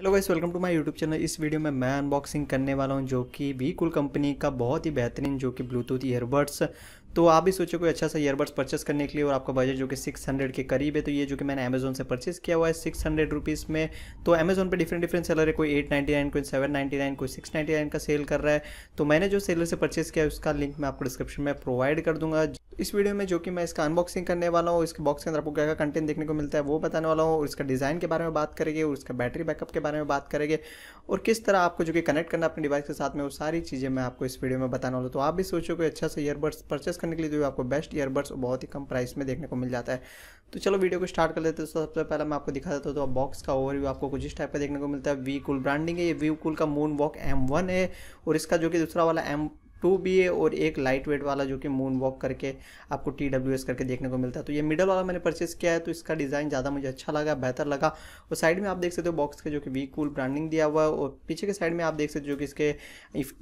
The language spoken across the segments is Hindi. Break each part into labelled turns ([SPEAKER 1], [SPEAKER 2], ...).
[SPEAKER 1] Hello guys welcome to my YouTube channel इस वीडियो में मैं अनबॉक्सिंग करने वाला हूँ जो कि वी कूल कंपनी का बहुत ही बेहतरीन जो कि ब्लूटूथ ईयरबड्स तो आप भी सोचो कोई अच्छा सा ईयरबड्स परचेस करने के लिए और आपका बजट जो कि सिक्स हंड्रेड के करीब है तो ये जो कि मैंने अमेजोन से परचेस किया हुआ है सिक्स हंड्रेड रुपीज़ में। तो अमेजोन पे डिफरेंट डिफरेंट सेलर है, कोई एट नाइन्टी नाइन कोई सेवन नाइन्टी नाइन कोई सिक्स नाइन्टी नाइन का सेल कर रहा है। तो मैंने जो सेलर से परचेस किया उसका लिंक मैं आपको डिस्क्रिप्शन में प्रोवाइड कर दूँगा। इस वीडियो में जो कि मैं इसका अनबॉक्सिंग करने वाला हूँ, इसके बॉक्स के अंदर आपको क्या क्या कंटेंट देखने को मिलता है, वो बताने वाला हूँ। और इसका डिज़ाइन के बारे में बात करेंगे, और इसका बैटरी बैकअप के बारे में बात करेंगे। और किस तरह आपको जो कि कनेक्ट करना अपने डिवाइस के साथ में, वो सारी चीज़ें मैं आपको इस वीडियो में बताने वाला हूँ। तो आप भी सोचो कि अच्छा से ईयरबड्स परचेस करने के लिए जो आपको बेस्ट ईयरबड्स बहुत ही कम प्राइस में देखने को मिल जाता है। तो चलो वीडियो को स्टार्ट कर लेते हैं। सबसे पहले मैं आपको दिखा देता हूँ तो बॉक्स का ओवरव्यू आपको कुछ इस टाइप का देखने को मिलता है। वी कूल ब्रांडिंग है। ये वी कूल का मून वॉक एम है और इसका जो कि दूसरा वाला एम टू भी है और एक लाइट वेट वाला जो कि मून वॉक करके आपको टी डब्ल्यू एस करके देखने को मिलता है। तो ये मिडल वाला मैंने परचेस किया है तो इसका डिज़ाइन ज़्यादा मुझे अच्छा लगा, बेहतर लगा। और साइड में आप देख सकते हो बॉक्स का जो कि वी कूल ब्रांडिंग दिया हुआ है और पीछे के साइड में आप देख सकते हो जो कि इसके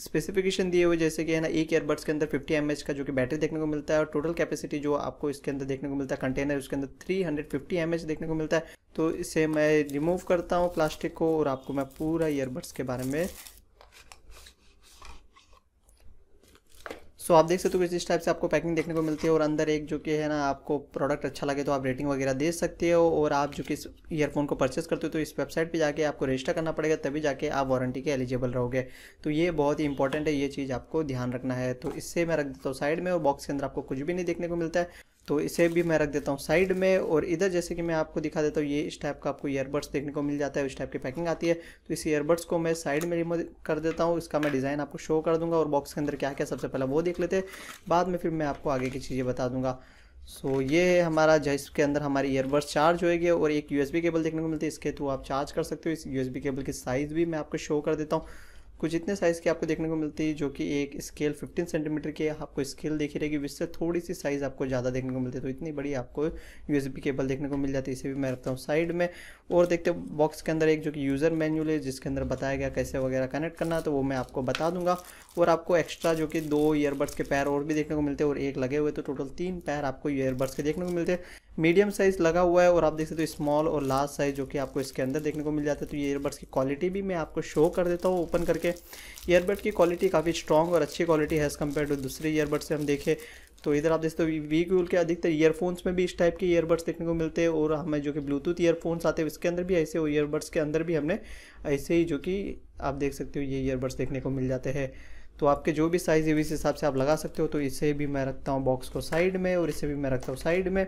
[SPEAKER 1] स्पेसिफिकेशन दिए हुए, जैसे कि है ना, एक ईयरबड्स के अंदर फिफ्टी एम का जो कि बैटरी देखने को मिलता है और टोटल कैपेसिटी जो आपको इसके अंदर देखने को मिलता है कंटेनर उसके अंदर थ्री हंड्रेड फिफ्टी एम देखने को मिलता है। तो इसे मैं रिमूव करता हूँ प्लास्टिक को और आपको मैं पूरा ईयरबड्स के बारे में सो आप देख सकते हो इस टाइप से आपको पैकिंग देखने को मिलती है और अंदर एक जो कि है ना, आपको प्रोडक्ट अच्छा लगे तो आप रेटिंग वगैरह दे सकते हो और आप जो कि इस ईयरफोन को परचेस करते हो तो इस वेबसाइट पे जाके आपको रजिस्टर करना पड़ेगा, तभी जाके आप वारंटी के एलिजिबल रहोगे। तो ये बहुत ही इंपॉर्टेंट है, ये चीज़ आपको ध्यान रखना है। तो इससे मैं रख देता हूँ साइड में और बॉक्स के अंदर आपको कुछ भी नहीं देखने को मिलता है। तो इसे भी मैं रख देता हूँ साइड में और इधर जैसे कि मैं आपको दिखा देता हूँ ये इस टाइप का आपको ईयरबड्स देखने को मिल जाता है उस टाइप की पैकिंग आती है। तो इस ईयरबड्स को मैं साइड में रिमूव कर देता हूँ इसका मैं डिज़ाइन आपको शो कर दूँगा और बॉक्स के अंदर क्या क्या सबसे पहले वो देख लेते बाद में फिर मैं आपको आगे की चीज़ें बता दूँगा। सो so, ये है हमारा जिसके अंदर हमारी ईयरबड्स चार्ज होएगी और एक यूएसबी केबल देखने को मिलती है इसके थ्रू आप चार्ज कर सकते हो। इस यूएसबी केबल की साइज़ भी मैं आपको शो कर देता हूँ। कुछ इतने साइज़ की आपको देखने को मिलती है, जो कि एक स्केल 15 सेंटीमीटर की आपको स्केल देखी रहेगी, जिससे थोड़ी सी साइज़ आपको ज़्यादा देखने को मिलती है। तो इतनी बड़ी आपको यूएसबी केबल देखने को मिल जाती है, इसे भी मैं रखता हूँ साइड में। और देखते बॉक्स के अंदर एक जो कि यूज़र मैनुअल है, जिसके अंदर बताया गया कैसे वगैरह कनेक्ट करना तो वो मैं आपको बता दूँगा। और आपको एक्स्ट्रा जो कि दो ईयरबड्स के पैर और भी देखने को मिलते हैं, और एक लगे हुए तो टोटल तीन पैर आपको ईयरबड्स के देखने को मिलते हैं। मीडियम साइज़ लगा हुआ है, और आप देख सकते हो स्मॉल और लार्ज साइज़ जो कि आपको इसके अंदर देखने को मिल जाता है। तो ये ईयरबड्स की क्वालिटी भी मैं आपको शो कर देता हूँ ओपन करके। ईयरबड की क्वालिटी काफ़ी स्ट्रॉन्ग और अच्छी क्वालिटी है एज़ कंपेयर टू दूसरे ईयरबड से हम देखें। तो इधर आप देखते हो वी क्यूल के अधिकतर ईयरफोन्स में भी इस टाइप के ईयरबड्स देखने को मिलते हैं और हमें जो कि ब्लूटूथ ईयरफोन्स आते हैं, इसके अंदर भी ऐसे ईयरबड्स के अंदर भी हमने ऐसे ही जो कि आप देख सकते हो, ये ईयरबड्स देखने को मिल जाते हैं। तो आपके जो भी साइज़ है, इस हिसाब से आप लगा सकते हो तो इसे भी मैं रखता हूँ बॉक्स को साइड में और इसे भी मैं रखता हूँ साइड में।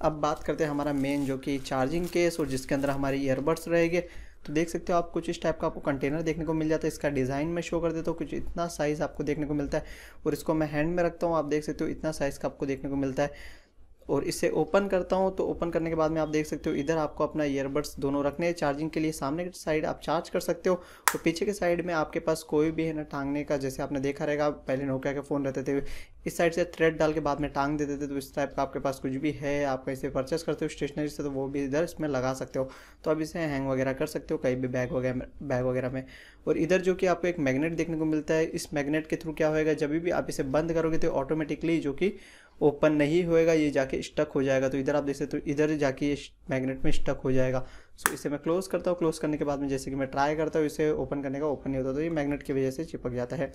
[SPEAKER 1] अब बात करते हैं हमारा मेन जो कि चार्जिंग केस और जिसके अंदर हमारे ईयरबड्स रहेंगे। तो देख सकते हो आप कुछ इस टाइप का आपको कंटेनर देखने को मिल जाता है। इसका डिज़ाइन में शो कर देता हूँ, कुछ इतना साइज़ आपको देखने को मिलता है। और इसको मैं हैंड में रखता हूँ, आप देख सकते हो इतना साइज़ का आपको देखने को मिलता है। और इसे ओपन करता हूँ तो ओपन करने के बाद में आप देख सकते हो, इधर आपको अपना ईयरबड्स दोनों रखने हैं। चार्जिंग के लिए सामने की साइड आप चार्ज कर सकते हो, और पीछे के साइड में आपके पास कोई भी है ना टांगने का, जैसे आपने देखा रहेगा, पहले नोकिया के फ़ोन रहते थे, इस साइड से थ्रेड डाल के बाद में टांग देते थे तो इस टाइप का आपके पास कुछ भी है, आप कहीं से परचेस करते हो स्टेशनरी से तो वो भी इधर इसमें लगा सकते हो। तो आप इसे हैंग वगैरह कर सकते हो, कहीं भी बैग वगैरह बैग वगैरह में। और इधर जो कि आपको एक मैग्नेट देखने को मिलता है, इस मैग्नेट के थ्रू क्या होएगा, जब भी आप इसे बंद करोगे तो ऑटोमेटिकली जो कि ओपन नहीं होएगा, ये जाके स्टक हो जाएगा। तो इधर आप देख सकते हो, इधर जाके ये मैग्नेट में स्टक हो जाएगा। सो इसे मैं क्लोज करता हूँ। क्लोज करने के बाद में जैसे कि मैं ट्राई करता हूँ, इसे ओपन करने का ओपन नहीं होता तो ये मैग्नेट की वजह से चिपक जाता है।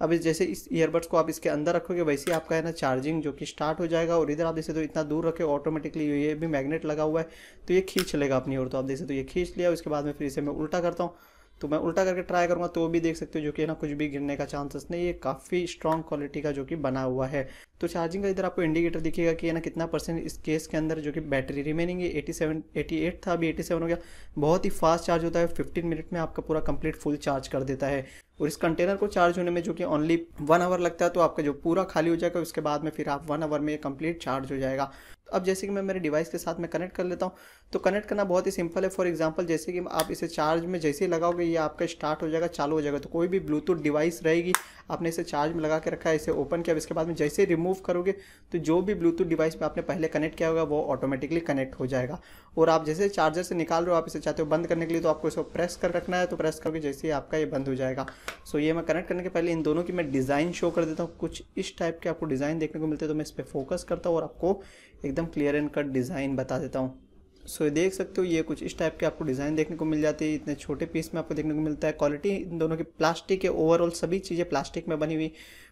[SPEAKER 1] अब जैसे इस ईयरबड्स को आप इसके अंदर रखोगे, वैसे आपका है ना चार्जिंग जो कि स्टार्ट हो जाएगा। और इधर आप देख हो, इतना दूर रखे ऑटोमेटिकली ये भी मैग्नेट लगा हुआ है। तो ये खींच लेगा अपनी ओर। तो आप देख हो, ये खींच लिया, उसके बाद में फिर इसे मैं उल्टा करता हूँ। तो मैं उल्टा करके ट्राई करूँगा तो भी देख सकते हो जो कि ना कुछ भी गिरने का चांसेस नहीं, ये काफ़ी स्ट्रॉन्ग क्वालिटी का जो कि बना हुआ है। तो चार्जिंग का इधर आपको इंडिकेटर दिखेगा कि ना कितना परसेंट इस केस के अंदर जो कि बैटरी रिमेनिंग है। एटी सेवन एटी एट था, अभी एटी सेवन हो गया। बहुत ही फास्ट चार्ज होता है फिफ्टीन मिनट में आपका पूरा कंप्लीट फुल चार्ज कर देता है। और इस कंटेनर को चार्ज होने में जो कि ओनली वन आवर लगता है तो आपका जो पूरा खाली हो जाएगा, उसके बाद में फिर आप वन आवर में कंप्लीट चार्ज हो जाएगा। अब जैसे कि मैं मेरे डिवाइस के साथ में कनेक्ट कर लेता हूँ तो कनेक्ट करना बहुत ही सिंपल है। फॉर एग्जांपल जैसे कि आप इसे चार्ज में जैसे ही लगाओगे, ये आपका स्टार्ट हो जाएगा, चालू हो जाएगा। तो कोई भी ब्लूटूथ डिवाइस रहेगी, आपने इसे चार्ज में लगा के रखा है, इसे ओपन किया इसके बाद में जैसे ही रिमूव करोगे तो जो भी ब्लूटूथ डिवाइस में आपने पहले कनेक्ट किया होगा, वो ऑटोमेटिकली कनेक्ट हो जाएगा। और आप जैसे चार्जर से निकाल रहे हो, आप इसे चाहते हो बंद करने के लिए तो आपको इसको प्रेस कर रखना है तो प्रेस करके जैसे ही आपका ये बंद हो जाएगा। सो ये मैं कनेक्ट करने के पहले इन दोनों की मैं डिज़ाइन शो कर देता हूँ। कुछ इस टाइप के आपको डिज़ाइन देखने को मिलते हैं तो मैं इस पर फोकस करता हूँ और आपको एकदम क्लियर एंड कट डिज़ाइन बता देता हूँ। सो so, देख सकते हो ये कुछ इस टाइप के आपको डिज़ाइन देखने को मिल जाती है। इतने छोटे पीस में आपको देखने को मिलता है। क्वालिटी इन दोनों की प्लास्टिक है ओवरऑल सभी चीज़ें प्लास्टिक में बनी हुई।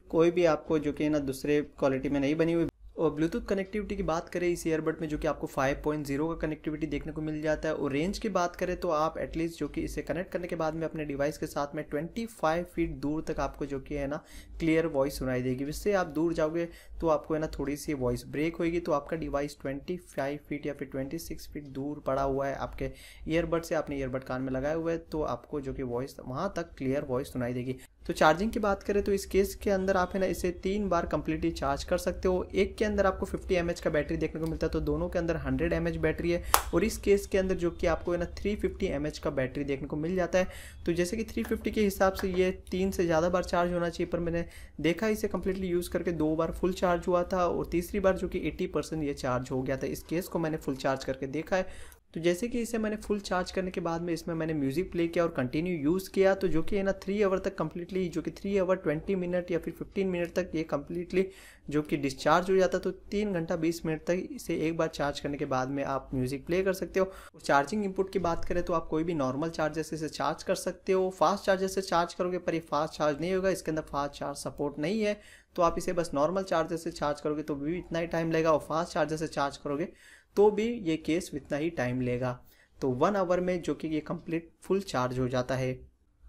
[SPEAKER 1] कोई भी आपको जो कि ना दूसरे क्वालिटी में नहीं बनी हुई। और ब्लूटूथ कनेक्टिविटी की बात करें इस ईयरबड में जो कि आपको 5.0 का कनेक्टिविटी देखने को मिल जाता है और रेंज की बात करें तो आप एटलीस्ट जो कि इसे कनेक्ट करने के बाद में अपने डिवाइस के साथ में 25 फीट दूर तक आपको जो कि है ना क्लियर वॉइस सुनाई देगी। जिससे आप दूर जाओगे तो आपको है ना थोड़ी सी वॉइस ब्रेक होगी तो आपका डिवाइस 25 फीट या फिर 26 फीट दूर पड़ा हुआ है आपके ईयरबड से, आपने ईयरबड कान में लगाए हुए तो आपको जो कि वॉइस वहाँ तक क्लियर वॉइस सुनाई देगी। तो चार्जिंग की बात करें तो इस केस के अंदर आप है ना इसे तीन बार कंप्लीटली चार्ज कर सकते हो। एक के अंदर आपको 50 एम का बैटरी देखने को मिलता है तो दोनों के अंदर 100 एम बैटरी है और इस केस के अंदर जो कि आपको है ना 350 एम का बैटरी देखने को मिल जाता है। तो जैसे कि 350 के हिसाब से ये तीन से ज़्यादा बार चार्ज होना चाहिए, पर मैंने देखा इसे कम्प्लीटली यूज़ करके दो बार फुल चार्ज हुआ था और तीसरी बार जो कि एट्टी ये चार्ज हो गया था। इस केस को मैंने फुल चार्ज करके देखा है। तो जैसे कि इसे मैंने फुल चार्ज करने के बाद में इसमें मैंने म्यूज़िक प्ले किया और कंटिन्यू यूज़ किया तो जो कि है ना थ्री आवर तक कम्प्लीटली जो कि थ्री आवर ट्वेंटी मिनट या फिर फिफ्टीन मिनट तक ये कम्प्लीटली जो कि डिस्चार्ज हो जाता तो तीन घंटा बीस मिनट तक इसे एक बार चार्ज करने के बाद में आप म्यूज़िक प्ले कर सकते हो। और चार्जिंग इनपुट की बात करें तो आप कोई भी नॉर्मल चार्जर से इसे चार्ज कर सकते हो। फास्ट चार्जर से चार्ज करोगे, पर ये फास्ट चार्ज नहीं होगा, इसके अंदर फास्ट चार्ज सपोर्ट नहीं है। तो आप इसे बस नॉर्मल चार्जर से चार्ज करोगे तो भी इतना ही टाइम लगेगा और फास्ट चार्जर से चार्ज करोगे। तो भी ये केस इतना ही टाइम लेगा। तो वन आवर में जो कि ये कंप्लीट फुल चार्ज हो जाता है।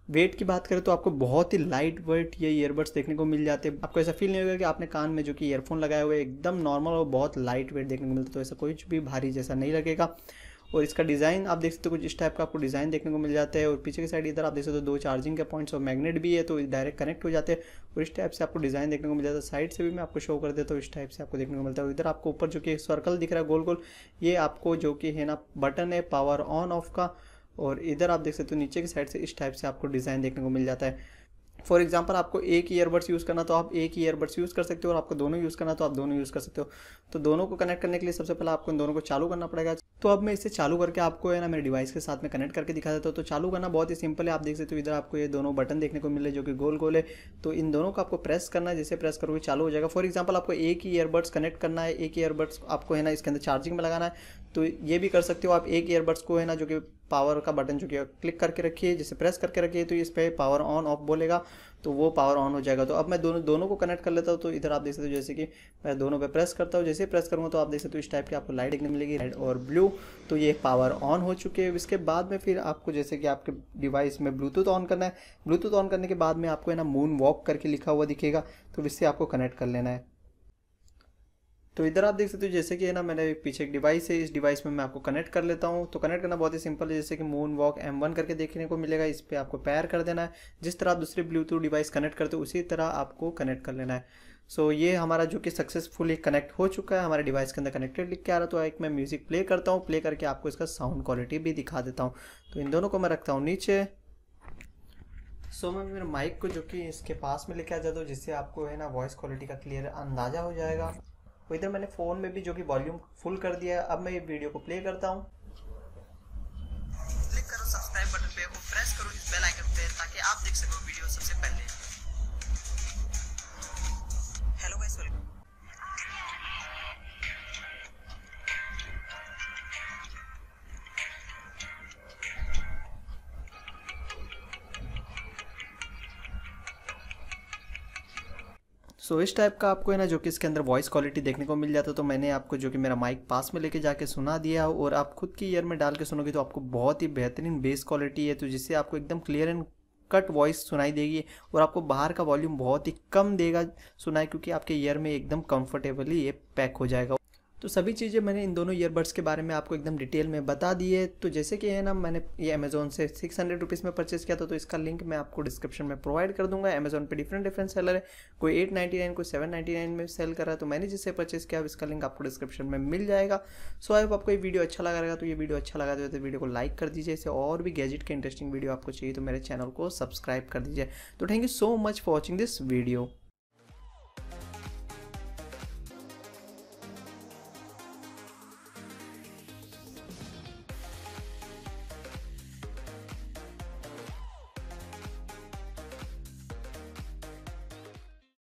[SPEAKER 1] वेट की बात करें तो आपको बहुत ही लाइट वेट ये ईयरबड्स देखने को मिल जाते हैं। आपको ऐसा फील नहीं होगा कि आपने कान में जो कि ईयरफोन लगाए हुए एकदम नॉर्मल और बहुत लाइट वेट देखने को मिलता है। तो ऐसा कुछ भी भारी जैसा नहीं लगेगा। और इसका डिज़ाइन आप देख सकते हो, कुछ इस टाइप का आपको डिज़ाइन देखने को मिल जाता है और पीछे की साइड इधर आप देख सकते हो, दो चार्जिंग के पॉइंट्स और मैग्नेट भी है तो डायरेक्ट कनेक्ट हो जाते हैं और इस टाइप से आपको डिज़ाइन देखने को मिल जाता है। साइड से भी मैं आपको शो कर देता हूँ, इस टाइप से आपको देखने को मिलता है। इधर आपको ऊपर जो कि सर्कल दिख रहा है, गोल गोल, ये आपको जो कि है ना बटन है पावर ऑन ऑफ़ का। और इधर आप देख सकते हो, नीचे की साइड से इस टाइप से आपको डिज़ाइन देखने को मिल जाता है। फॉर एग्ज़ाम्पल आपको एक ईयरबड्स यूज़ करना तो आप एक ईयरबड्स यूज़ कर सकते हो और आपको दोनों यूज़ करना तो आप दोनों यूज़ कर सकते हो। तो दोनों को कनेक्ट करने के लिए सबसे पहले आपको इन दोनों को चालू करना पड़ेगा। तो अब मैं इसे चालू करके आपको है ना मेरे डिवाइस के साथ में कनेक्ट करके दिखा देता हूँ। तो चालू करना बहुत ही सिंपल है। आप देख सकते हो इधर आपको ये दोनों बटन देखने को मिले जो कि गोल गोल है। तो इन दोनों को आपको प्रेस करना है। जैसे प्रेस करोगे चालू हो जाएगा। फॉर एग्ज़ाम्पल आपको एक ही ईयरबड्स कनेक्ट करना है। एक ईयरबड्स आपको है ना इसके अंदर चार्जिंग में लगाना है। तो ये भी कर सकते हो आप। एक ईयरबड्स को है ना जो कि पावर का बटन जो कि क्लिक करके रखिए। जैसे प्रेस करके रखिए तो इस पर पावर ऑन ऑफ़ बोलेगा। तो वो पावर ऑन हो जाएगा। तो अब मैं दोनों दोनों को कनेक्ट कर लेता हूँ तो इधर आप देख सकते हो जैसे कि मैं दोनों पे प्रेस करता हूँ। जैसे ही प्रेस करूँगा तो आप देख सकते हो इस टाइप की आपको लाइट देखने मिलेगी रेड और ब्लू तो ये पावर ऑन हो चुके हैं। इसके बाद में फिर आपको जैसे कि आपके डिवाइस में ब्लूटूथ ऑन करना है। ब्लूटूथ ऑन करने के बाद में आपको है ना मून वॉक करके लिखा हुआ दिखेगा तो इससे आपको कनेक्ट कर लेना है। तो इधर आप देख सकते हो जैसे कि है ना मैंने पीछे एक डिवाइस है इस डिवाइस में मैं आपको कनेक्ट कर लेता हूँ। तो कनेक्ट करना बहुत ही सिंपल है जैसे कि मून वॉक एम वन करके देखने को मिलेगा इस पर आपको पैर कर देना है। जिस तरह आप दूसरे ब्लूटूथ डिवाइस कनेक्ट करते हो उसी तरह आपको कनेक्ट कर लेना है। सो so, ये हमारा जो कि सक्सेसफुली कनेक्ट हो चुका है हमारे डिवाइस के अंदर कनेक्टेड लिख के आ रहा तो एक मैं म्यूज़िक प्ले करता हूँ प्ले करके आपको इसका साउंड क्वालिटी भी दिखा देता हूँ। तो इन दोनों को मैं रखता हूँ नीचे। सो so, मैं मेरे माइक को जो कि इसके पास में लेके आ जाता हूँ जिससे आपको है ना वॉइस क्वालिटी का क्लियर अंदाज़ा हो जाएगा। तो इधर मैंने फ़ोन में भी जो कि वॉल्यूम फुल कर दिया अब मैं ये वीडियो को प्ले करता हूँ। क्लिक करो सब्सक्राइब बटन पे और प्रेस करो इस बेल आइकन पे ताकि आप देख सको वीडियो सबसे पहले। सो so, इस टाइप का आपको है ना जो कि इसके अंदर वॉइस क्वालिटी देखने को मिल जाता है तो मैंने आपको जो कि मेरा माइक पास में लेके जाके सुना दिया और आप खुद की ईयर में डाल के सुनोगे तो आपको बहुत ही बेहतरीन बेस क्वालिटी है तो जिससे आपको एकदम क्लियर एंड कट वॉइस सुनाई देगी और आपको बाहर का वॉल्यूम बहुत ही कम देगा सुनाई क्योंकि आपके ईयर में एकदम कंफर्टेबली ये पैक हो जाएगा। तो सभी चीज़ें मैंने इन दोनों ईयरबड्स के बारे में आपको एकदम डिटेल में बता दी है। तो जैसे कि है ना, मैंने ये अमेजोन से सिक्स हंड्रेड रुपीज़ में परचेस किया था तो इसका लिंक मैं आपको डिस्क्रिप्शन में प्रोवाइड कर दूँगा। अमेजोन पे डिफरेंट डिफरेंट सेलर है। कोई एट नाइन्टी नाइन कोई सेवन नाइन्टी नाइन में सेल कर रहा है तो मैंने जिससे परचेस किया इसका लिंक आपको डिस्क्रिप्शन में मिल जाएगा। सो आई होप आपको ये वीडियो अच्छा लगा रहेगा। तो ये वीडियो अच्छा लगा तो वीडियो को लाइक कर दीजिए। इसे और भी गैजेट के इंटरेस्टिंग वीडियो आपको चाहिए तो मेरे चैनल को सब्सक्राइब कर दीजिए। तो thank you so much for watching this video